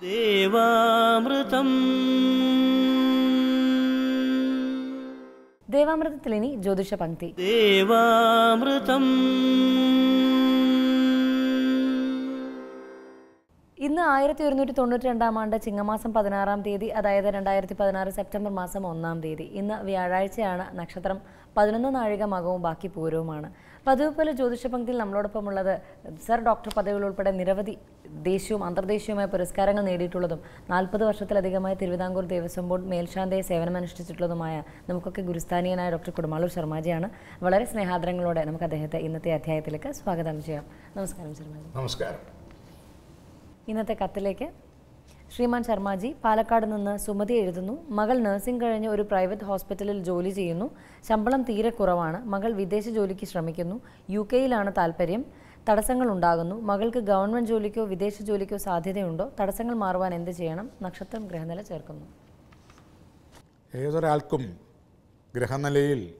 ദേവാമൃതം ദേവാമൃതത്തിൽ ഇനി ജ്യോതിഷ പങ്ക്തി ദേവാമൃതം ആയിരത്തി ഒരുന്നൂറ്റി തൊണ്ണൂറ്റി രണ്ടാം ആണ്ട് ചിങ്ങമാസം പതിനാറാം തീയതി അതായത് രണ്ടായിരത്തി പതിനാറ് സെപ്റ്റംബർ മാസം ഒന്നാം തീയതി ഇന്ന് വ്യാഴാഴ്ചയാണ് നക്ഷത്രം പതിനൊന്ന് നാഴിക മകവും ബാക്കി പൂരവുമാണ്. പതിവ് പോലെ ജ്യോതിഷ പങ്ക്തിയിൽ നമ്മളോടൊപ്പം ഉള്ളത് സർ ഡോക്ടർ പദവികൾ ഉൾപ്പെടെ നിരവധി ദേശീയവും അന്തർദേശീയവുമായ പുരസ്കാരങ്ങൾ നേടിയിട്ടുള്ളതും നാൽപ്പത് വർഷത്തിലധികമായി തിരുവിതാംകൂർ ദേവസ്വം ബോർഡ് മേൽശാന്തയെ സേവനമനുഷ്ഠിച്ചിട്ടുള്ളതുമായ നമുക്കൊക്കെ ഗുരുസ്ഥാനീയനായ ഡോക്ടർ കുടുമാളൂർ ശർമാജിയാണ്. വളരെ സ്നേഹാദരങ്ങളോടെ നമുക്ക് അദ്ദേഹത്തെ ഇന്നത്തെ അധ്യായത്തിലേക്ക് സ്വാഗതം ചെയ്യാം. നമസ്കാരം ശർമാജി. നമസ്കാരം. ഇന്നത്തെ കത്തിലേക്ക്. ശ്രീമാൻ ശർമാജി പാലക്കാട് നിന്ന് സുമതി എഴുതുന്നു. മകൾ നഴ്സിംഗ് കഴിഞ്ഞ് ഒരു പ്രൈവറ്റ് ഹോസ്പിറ്റലിൽ ജോലി ചെയ്യുന്നു. ശമ്പളം തീരെ കുറവാണ്. മകൾ വിദേശ ജോലിക്ക് ശ്രമിക്കുന്നു. യു കെയിലാണ് താല്പര്യം തടസ്സങ്ങൾ ഉണ്ടാകുന്നു. മകൾക്ക് ഗവൺമെന്റ് ജോലിക്കോ വിദേശ ജോലിക്കോ സാധ്യതയുണ്ടോ? തടസ്സങ്ങൾ മാറുവാൻ എന്ത് ചെയ്യണം? നക്ഷത്രം ഗ്രഹനില ചേർക്കുന്നു. ഏതൊരാൾക്കും ഗ്രഹനിലയിൽ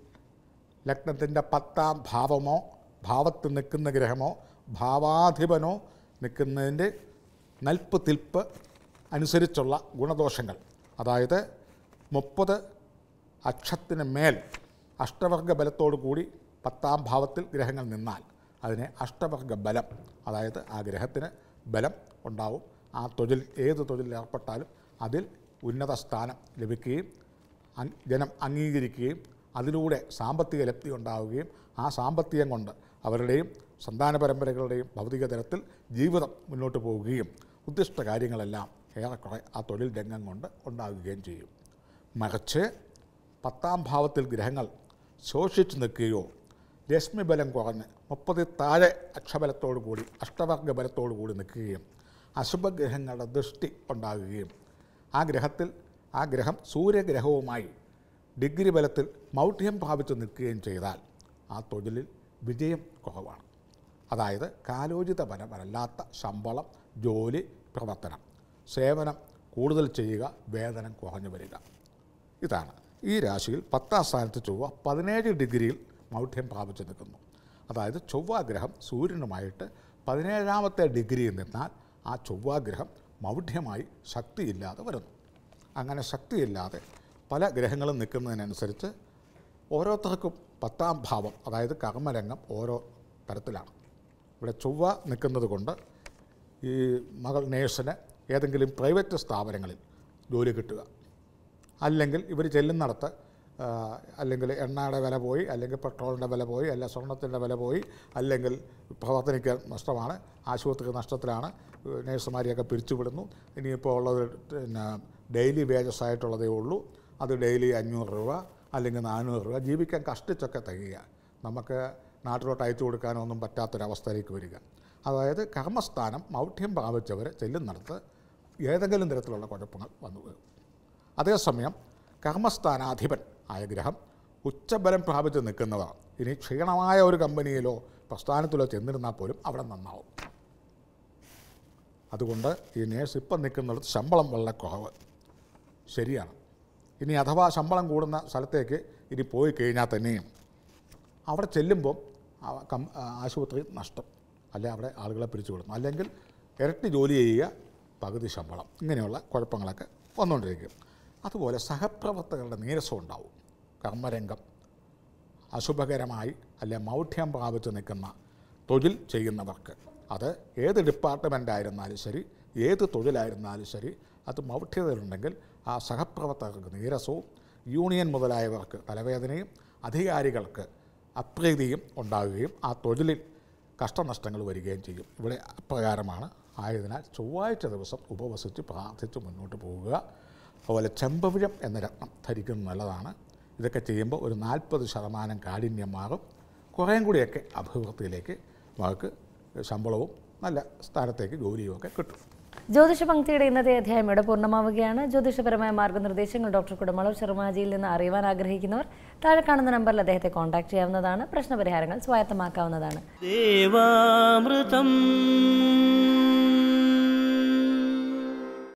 ലഗ്നത്തിന്റെ പത്താം ഭാവമോ ഭാവത്ത് നിൽക്കുന്ന ഗ്രഹമോ ഭാവാധിപനോ നിൽക്കുന്നതിന്റെ നൽപ്പ് തിൽപ്പ് അനുസരിച്ചുള്ള ഗുണദോഷങ്ങൾ. അതായത് മുപ്പത് അക്ഷത്തിന് മേൽ അഷ്ടവർഗ ബലത്തോടു കൂടി പത്താം ഭാവത്തിൽ ഗ്രഹങ്ങൾ നിന്നാൽ അതിനെ അഷ്ടവർഗ ബലം അതായത് ആ ഗ്രഹത്തിന് ബലം ഉണ്ടാവും. ആ തൊഴിൽ ഏത് തൊഴിലിൽ ഏർപ്പെട്ടാലും അതിൽ ഉന്നത സ്ഥാനം ലഭിക്കുകയും ജനം അംഗീകരിക്കുകയും അതിലൂടെ സാമ്പത്തിക ലബ്ധി ഉണ്ടാവുകയും ആ സാമ്പത്തികം കൊണ്ട് അവരുടെയും സന്താന പരമ്പരകളുടെയും ഭൗതിക തലത്തിൽ ജീവിതം മുന്നോട്ട് പോവുകയും ഉദ്ദിഷ്ട കാര്യങ്ങളെല്ലാം ഏറെക്കുറെ ആ തൊഴിൽ രംഗം കൊണ്ട് ഉണ്ടാകുകയും ചെയ്യും. മറിച്ച് പത്താം ഭാവത്തിൽ ഗ്രഹങ്ങൾ ശോഷിച്ചു നിൽക്കുകയോ രശ്മിബലം കുറഞ്ഞ് മുപ്പതി താഴെ അക്ഷബലത്തോടു കൂടി അഷ്ടവർഗ ബലത്തോടു കൂടി നിൽക്കുകയും അശുഭഗ്രഹങ്ങളുടെ ദൃഷ്ടി ഉണ്ടാകുകയും ആ ഗ്രഹത്തിൽ ആ ഗ്രഹം സൂര്യഗ്രഹവുമായി ഡിഗ്രി ബലത്തിൽ മൗഢ്യം പ്രാപിച്ചു നിൽക്കുകയും ചെയ്താൽ ആ തൊഴിലിൽ വിജയം കുറവാണ്. അതായത് കാലോചിത കാലോചിതപരമല്ലാത്ത ശമ്പളം ജോലി പ്രവർത്തനം. സേവനം കൂടുതൽ ചെയ്യുക വേതനം കുറഞ്ഞു വരിക. ഇതാണ്. ഈ രാശിയിൽ പത്താം സ്ഥാനത്ത് ചൊവ്വ പതിനേഴ് ഡിഗ്രിയിൽ മൗഢ്യം പ്രാപിച്ചു നിൽക്കുന്നു. അതായത് ചൊവ്വാഗ്രഹം സൂര്യനുമായിട്ട് പതിനേഴാമത്തെ ഡിഗ്രിയിൽ നിന്നാൽ ആ ചൊവ്വാഗ്രഹം മൗഢ്യമായി ശക്തിയില്ലാതെ വരുന്നു. അങ്ങനെ ശക്തിയില്ലാതെ പല ഗ്രഹങ്ങളും നിൽക്കുന്നതിനനുസരിച്ച് ഓരോരുത്തർക്കും പത്താം ഭാവം അതായത് കർമ്മരംഗം ഓരോ തരത്തിലാണ്. ഇവിടെ ചൊവ്വ നിൽക്കുന്നത് കൊണ്ട് ഈ മകൾ നേഴ്സിന് ഏതെങ്കിലും പ്രൈവറ്റ് സ്ഥാപനങ്ങളിൽ ജോലി കിട്ടുക. അല്ലെങ്കിൽ ഇവർ ചെല്ലുന്നിടത്ത് അല്ലെങ്കിൽ എണ്ണയുടെ വില പോയി അല്ലെങ്കിൽ പെട്രോളിന്റെ വില പോയി അല്ല സ്വർണത്തിന്റെ വില പോയി അല്ലെങ്കിൽ പ്രവർത്തനിക്ക് നഷ്ടമാണ് ആശുപത്രിക്ക് നഷ്ടത്തിലാണ് നേഴ്സുമാരെയൊക്കെ പിരിച്ചുവിടുന്നു. ഇനിയിപ്പോൾ ഉള്ളത് പിന്നെ ഡെയിലി വേജസ് ആയിട്ടുള്ളതേ ഉള്ളൂ. അത് ഡെയിലി അഞ്ഞൂറ് രൂപ അല്ലെങ്കിൽ നാനൂറ് രൂപ ജീവിക്കാൻ കഷ്ടിച്ചൊക്കെ തികയുക. നമുക്ക് നാട്ടിലോട്ട് അയച്ചു കൊടുക്കാനൊന്നും പറ്റാത്തൊരവസ്ഥയിലേക്ക് വരിക. അതായത് കർമ്മസ്ഥാനം മൗഢ്യം പ്രാപിച്ചവർ ചെല്ലുന്നിടത്ത് ഏതെങ്കിലും തരത്തിലുള്ള കുഴപ്പങ്ങൾ വന്നു വരും. അതേസമയം കർമ്മസ്ഥാനാധിപൻ ആയ ഗ്രഹം ഉച്ചബലം പ്രാപിച്ച് നിൽക്കുന്നതാണ്. ഇനി ക്ഷീണമായ ഒരു കമ്പനിയിലോ പ്രസ്ഥാനത്തിലോ ചെന്നിരുന്നാൽ പോലും അവിടെ നന്നാവും. അതുകൊണ്ട് ഈ നേഴ്സ് ഇപ്പം നിൽക്കുന്നിടത്ത് ശമ്പളം വളരെ കുറവ്. ശരിയാണ്. ഇനി അഥവാ ശമ്പളം കൂടുന്ന സ്ഥലത്തേക്ക് ഇനി പോയി കഴിഞ്ഞാൽ തന്നെയും. അവിടെ ചെല്ലുമ്പോൾ ആശുപത്രി നഷ്ടം. അല്ലെ അവിടെ ആളുകളെ പിരിച്ചു വിടുന്നു അല്ലെങ്കിൽ ഇരട്ടി ജോലി ചെയ്യുക പകുതി ശമ്പളം. ഇങ്ങനെയുള്ള കുഴപ്പങ്ങളൊക്കെ വന്നുകൊണ്ടിരിക്കും. അതുപോലെ സഹപ്രവർത്തകരുടെ നീരസം ഉണ്ടാവും. കർമ്മരംഗം അശുഭകരമായി അല്ലെ മൗഢ്യം പ്രാപിച്ച് നിൽക്കുന്ന തൊഴിൽ ചെയ്യുന്നവർക്ക്. അത് ഏത് ഡിപ്പാർട്ട്മെന്റ് ആയിരുന്നാലും ശരി ഏത് തൊഴിലായിരുന്നാലും ശരി അത് മൗഢ്യതയുണ്ടെങ്കിൽ ആ സഹപ്രവർത്തകർക്ക് നീരസവും യൂണിയൻ മുതലായവർക്ക് തലവേദനയും അധികാരികൾക്ക് അപ്രീതിയും ഉണ്ടാകുകയും ആ തൊഴിലിൽ കഷ്ടനഷ്ടങ്ങൾ വരികയും ചെയ്യും. ഇവിടെ അപ്രകാരമാണ്. ആയതിനാൽ ചൊവ്വാഴ്ച ദിവസം ഉപവസിച്ച് പ്രാർത്ഥിച്ച് മുന്നോട്ട് പോവുക. അതുപോലെ ചെമ്പവിഴം എന്ന രത്നം ധരിക്കുന്നത് നല്ലതാണ്. ഇതൊക്കെ ചെയ്യുമ്പോൾ ഒരു നാൽപ്പത് ശതമാനം കാഠിന്യം മാറും. കുറേയും കൂടിയൊക്കെ അഭിവൃദ്ധിയിലേക്ക് നമുക്ക് ശമ്പളവും നല്ല സ്ഥാനത്തേക്ക് ജോലിയും ഒക്കെ കിട്ടും. ജ്യോതിഷ പങ്ക്തിയുടെ ഇന്നത്തെ അധ്യായം ഇവിടെ പൂർണമാവുകയാണ്. ജ്യോതിഷപരമായ മാർഗനിർദ്ദേശങ്ങൾ ഡോക്ടർ കുടമളവ് ശർമാജിയിൽ നിന്ന് അറിയുവാൻ ആഗ്രഹിക്കുന്നവർ താഴെ കാണുന്ന നമ്പറിൽ അദ്ദേഹത്തെ കോൺടാക്ട് ചെയ്യാവുന്നതാണ്. പ്രശ്നപരിഹാരങ്ങൾ സ്വായത്തമാക്കാവുന്നതാണ്. ദേവാമൃതം